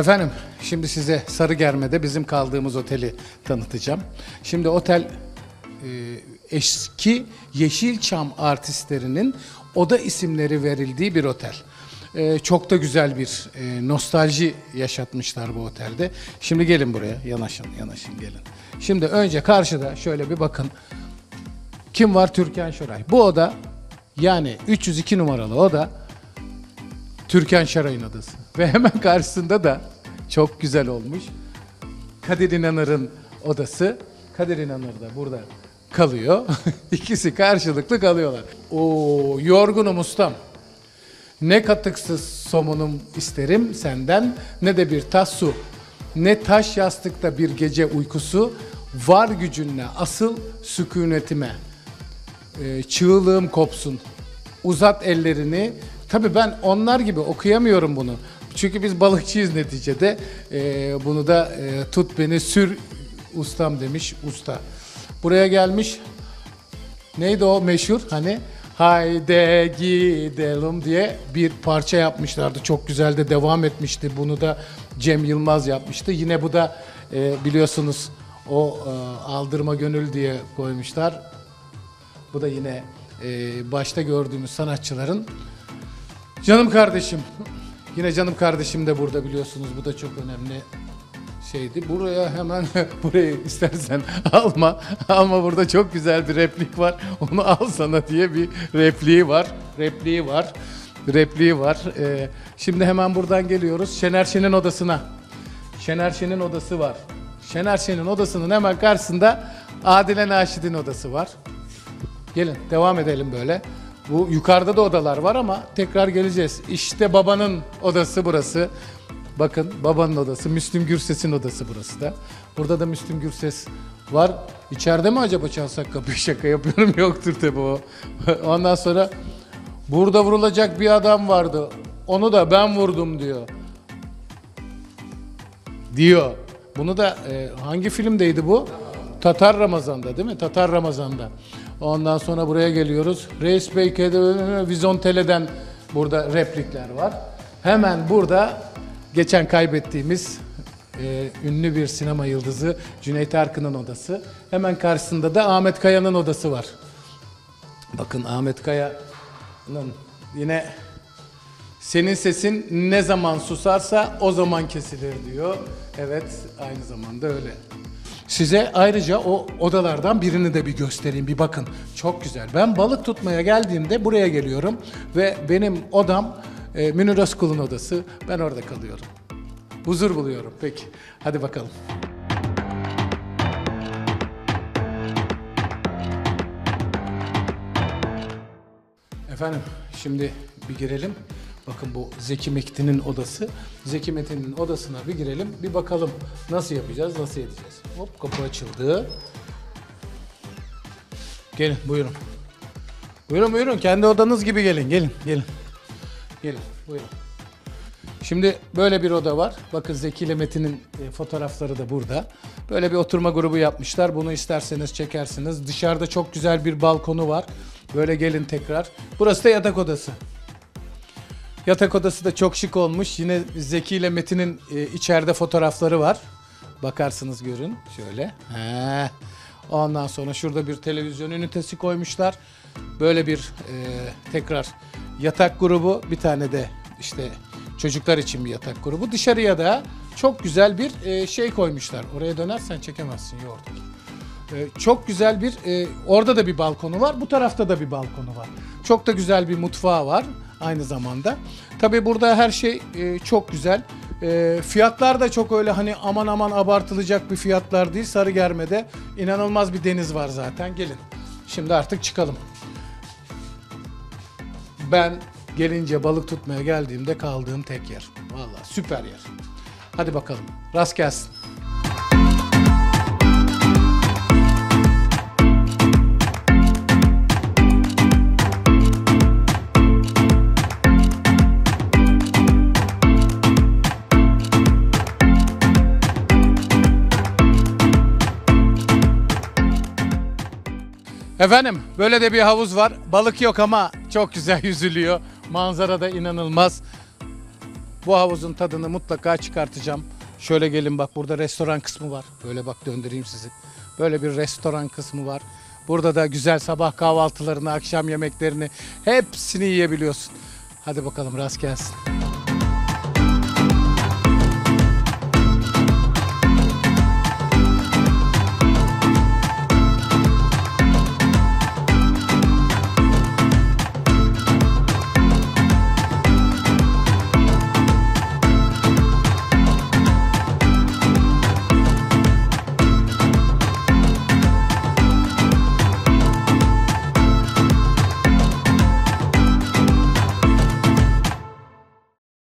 Efendim, şimdi size Sarıgerme'de bizim kaldığımız oteli tanıtacağım. Şimdi otel e, eski Yeşilçam artistlerinin oda isimleri verildiği bir otel. E, çok da güzel bir e, nostalji yaşatmışlar bu otelde. Şimdi gelin buraya, yanaşın, yanaşın gelin. Şimdi önce karşıda şöyle bir bakın. Kim var? Türkan Şoray. Bu oda yani 302 numaralı oda Türkan Şaray'ın odası. Ve hemen karşısında da çok güzel olmuş. Kadir İnanır'ın odası. Kadir İnanır da burada kalıyor. İkisi karşılıklı kalıyorlar. Oo, yorgunum ustam. Ne katıksız somunum isterim senden ne de bir tas su. Ne taş yastıkta bir gece uykusu var gücünle asıl sükunetime. Ee, çığlığım kopsun. Uzat ellerini. Tabii ben onlar gibi okuyamıyorum bunu. Çünkü biz balıkçıyız neticede. Ee, bunu da e, tut beni sür ustam demiş usta. Buraya gelmiş. Neydi o meşhur? Hani hayde gidelim diye bir parça yapmışlardı. Çok güzel de devam etmişti. Bunu da Cem Yılmaz yapmıştı. Yine bu da e, biliyorsunuz o e, aldırma gönül diye koymuşlar. Bu da yine e, başta gördüğümüz sanatçıların canım kardeşim. Yine canım kardeşim de burada biliyorsunuz. Bu da çok önemli şeydi. Buraya hemen burayı istersen alma. Alma burada çok güzel bir replik var. Onu al sana diye bir repliği var. Repliği var. Repliği var. E, şimdi hemen buradan geliyoruz. Şener Şen'in odasına. Şener Şen'in odası var. Şener Şen'in odasının hemen karşısında Adile Naşid'in odası var. Gelin devam edelim böyle. Bu yukarıda da odalar var ama tekrar geleceğiz. İşte babanın odası burası. Bakın babanın odası, Müslüm Gürses'in odası burası da. Burada da Müslüm Gürses var. İçeride mi acaba çalsak kapıyı şaka yapıyorum yoktur tabi o. Ondan sonra burada vurulacak bir adam vardı. Onu da ben vurdum diyor. Diyor. Bunu da e, hangi filmdeydi bu? Tatar Ramazan'da değil mi? Tatar Ramazan'da. Ondan sonra buraya geliyoruz. Reis Bey Vizontele'den burada replikler var. Hemen burada geçen kaybettiğimiz e, ünlü bir sinema yıldızı Cüneyt Arkın'ın odası. Hemen karşısında da Ahmet Kaya'nın odası var. Bakın Ahmet Kaya'nın yine senin sesin ne zaman susarsa o zaman kesilir diyor. Evet aynı zamanda öyle. Size ayrıca o odalardan birini de bir göstereyim bir bakın. Çok güzel. Ben balık tutmaya geldiğimde buraya geliyorum ve benim odam e, Münir Özkul'un odası. Ben orada kalıyorum. Huzur buluyorum. Peki hadi bakalım. Efendim şimdi bir girelim. Bakın bu Zeki Mekti'nin odası. Zeki Metin'in odasına bir girelim. Bir bakalım nasıl yapacağız, nasıl edeceğiz. Hop kapı açıldı. Gelin buyurun. Buyurun buyurun kendi odanız gibi gelin. Gelin gelin. Gelin buyurun. Şimdi böyle bir oda var. Bakın Zeki ile Metin'in e, fotoğrafları da burada. Böyle bir oturma grubu yapmışlar. Bunu isterseniz çekersiniz. Dışarıda çok güzel bir balkonu var. Böyle gelin tekrar. Burası da yatak odası. Yatak odası da çok şık olmuş. Yine Zeki ile Metin'in e, içeride fotoğrafları var. Bakarsınız görün şöyle. He. Ondan sonra şurada bir televizyon ünitesi koymuşlar. Böyle bir e, tekrar yatak grubu. Bir tane de işte çocuklar için bir yatak grubu. Dışarıya da çok güzel bir e, şey koymuşlar. Oraya dönersen çekemezsin yoğurtaki. Ee, çok güzel bir e, orada da bir balkonu var. Bu tarafta da bir balkonu var. Çok da güzel bir mutfağı var aynı zamanda. Tabii burada her şey e, çok güzel. E, fiyatlar da çok öyle hani aman aman abartılacak bir fiyatlar değil. Sarıgerme'de inanılmaz bir deniz var zaten. Gelin. Şimdi artık çıkalım. Ben gelince balık tutmaya geldiğimde kaldığım tek yer. Vallahi süper yer. Hadi bakalım. Rast gelsin. Efendim böyle de bir havuz var. Balık yok ama çok güzel yüzülüyor. Manzara da inanılmaz. Bu havuzun tadını mutlaka çıkartacağım. Şöyle gelin bak burada restoran kısmı var. Böyle bak döndüreyim sizi. Böyle bir restoran kısmı var. Burada da güzel sabah kahvaltılarını, akşam yemeklerini hepsini yiyebiliyorsun. Hadi bakalım rast gelsin.